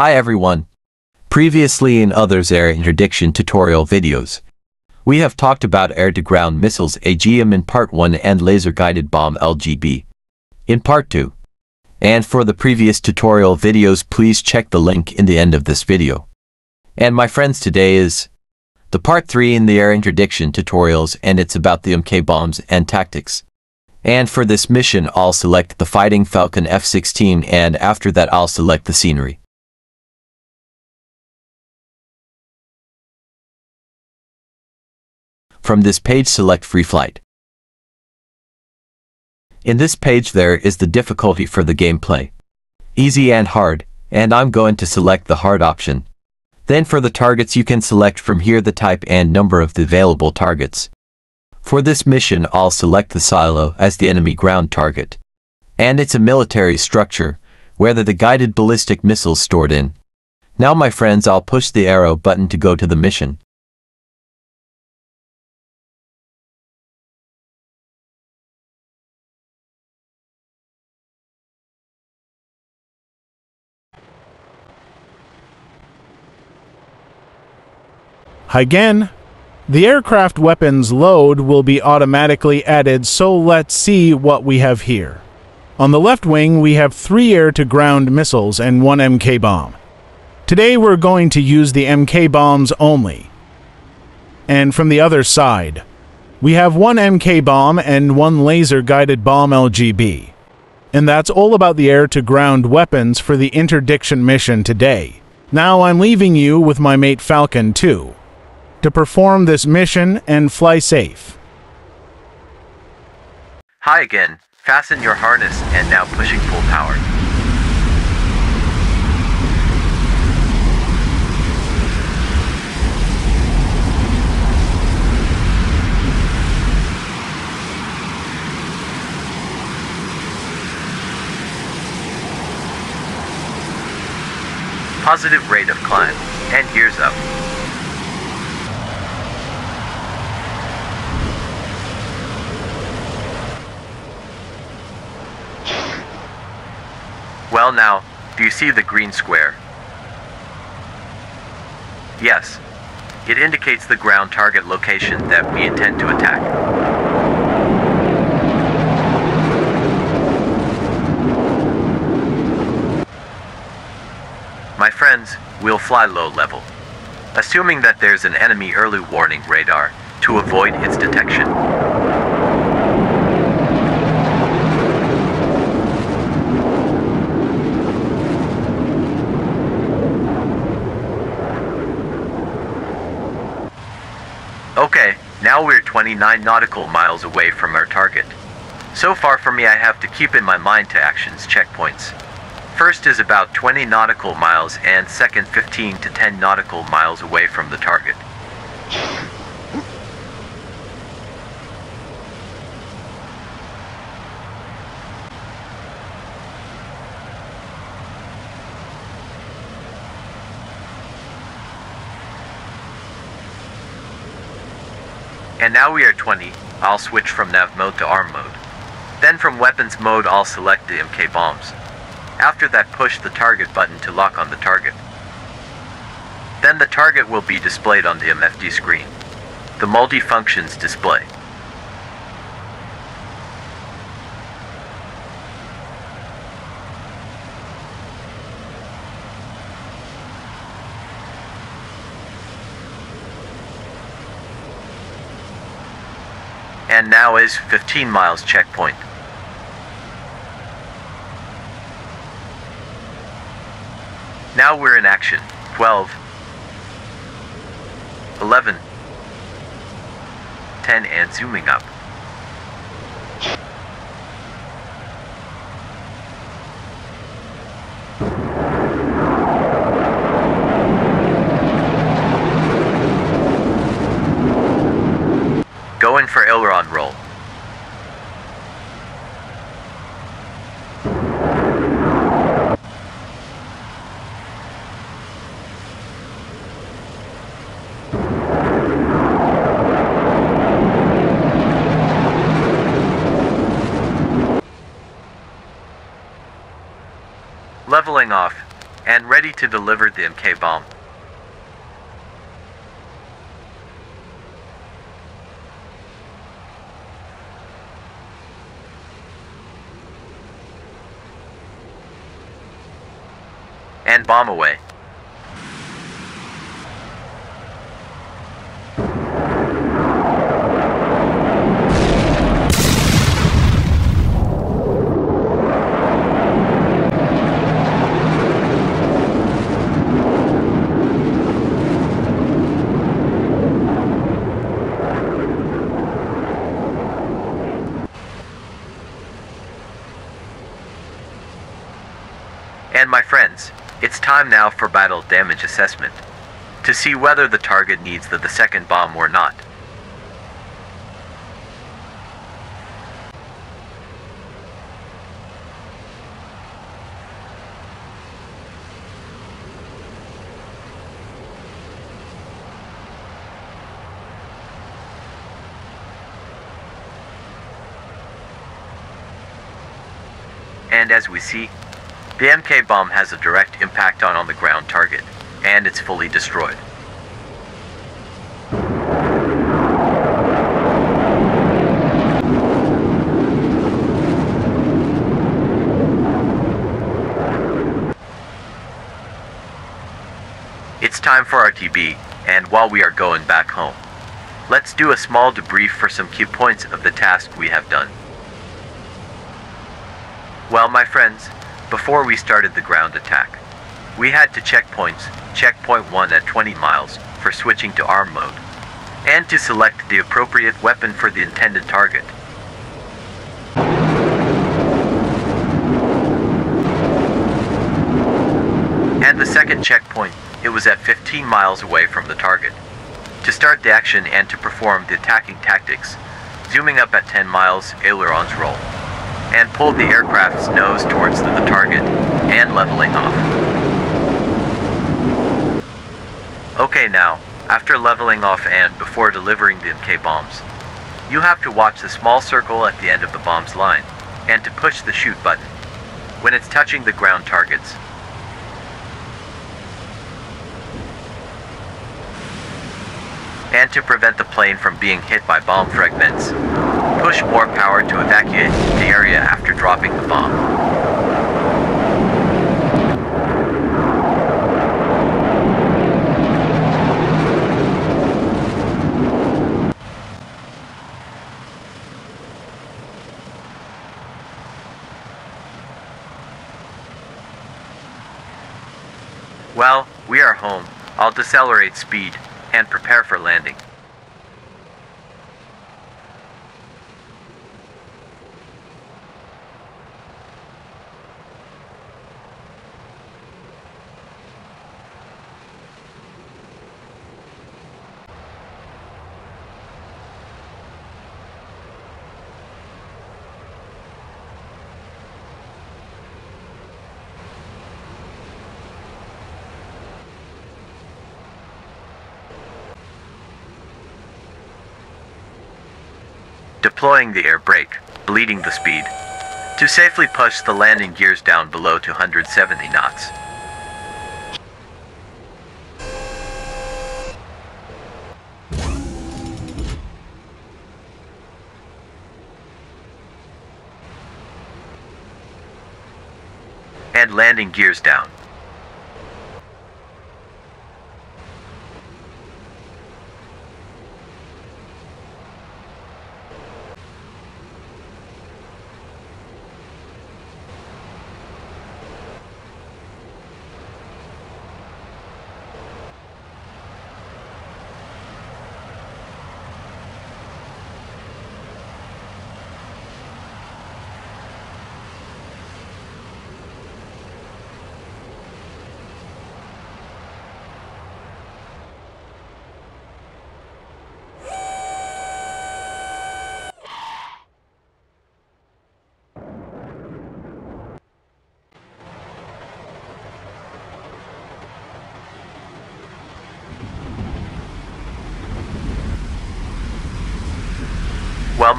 Hi everyone. Previously in others air interdiction tutorial videos, we have talked about air-to-ground missiles AGM in part 1 and laser-guided bomb LGB in part 2. And for the previous tutorial videos please check the link in the end of this video. And my friends today is the part 3 in the air interdiction tutorials and it's about the MK bombs and tactics. And for this mission I'll select the Fighting Falcon F-16 and after that I'll select the scenery. From this page select free flight. In this page there is the difficulty for the gameplay. Easy and hard, and I'm going to select the hard option. Then for the targets you can select from here the type and number of the available targets. For this mission I'll select the silo as the enemy ground target. And it's a military structure, where the guided ballistic missiles stored in. Now my friends I'll push the arrow button to go to the mission. Again, the aircraft weapons load will be automatically added, so let's see what we have here. On the left wing, we have three air-to-ground missiles and one MK bomb. Today we're going to use the MK bombs only. And from the other side, we have one MK bomb and one laser-guided bomb LGB. And that's all about the air-to-ground weapons for the interdiction mission today. Now I'm leaving you with my mate Falcon 2 to perform this mission and fly safe. Hi again. Fasten your harness and now pushing full power. Positive rate of climb, and gears up. Well now, do you see the green square? Yes. It indicates the ground target location that we intend to attack. My friends, we'll fly low level, assuming that there's an enemy early warning radar to avoid its detection. Okay, now we're 29 nautical miles away from our target. So far for me I have to keep in my mind two actions checkpoints. First is about 20 nautical miles and second 15 to 10 nautical miles away from the target. And now we are 20, I'll switch from nav mode to arm mode. Then from weapons mode I'll select the MK bombs. After that push the target button to lock on the target. Then the target will be displayed on the MFD screen. The multi-functions display. And now is 15 miles checkpoint. Now we're in action. 12, 11, 10 and zooming up. Going for aileron roll. Leveling off, and ready to deliver the MK bomb. And bomb away. And my friends, it's time now for battle damage assessment to see whether the target needs the, the second bomb or not. And as we see, the MK bomb has a direct impact on on the ground target, and it's fully destroyed. It's time for our RTB, and while we are going back home, let's do a small debrief for some key points of the task we have done. Well, my friends, before we started the ground attack, we had two checkpoints, checkpoint 1 at 20 miles, for switching to arm mode, and to select the appropriate weapon for the intended target. And the second checkpoint, it was at 15 miles away from the target. To start the action and to perform the attacking tactics, zooming up at 10 miles, ailerons roll and pulled the aircraft's nose towards the, target, and leveling off. Okay now, after leveling off and before delivering the MK bombs, you have to watch the small circle at the end of the bomb's line, and to push the shoot button when it's touching the ground targets. And to prevent the plane from being hit by bomb fragments, push more power to evacuate the area after dropping the bomb. Well, we are home. I'll decelerate speed and prepare for landing. Deploying the air brake, bleeding the speed, to safely push the landing gears down below 270 knots. And landing gears down.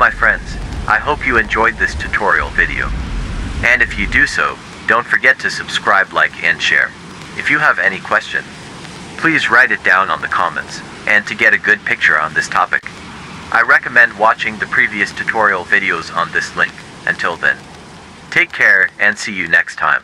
My friends, I hope you enjoyed this tutorial video. And if you do so, don't forget to subscribe, like, and share. If you have any question, please write it down on the comments. And to get a good picture on this topic, I recommend watching the previous tutorial videos on this link. Until then, take care and see you next time.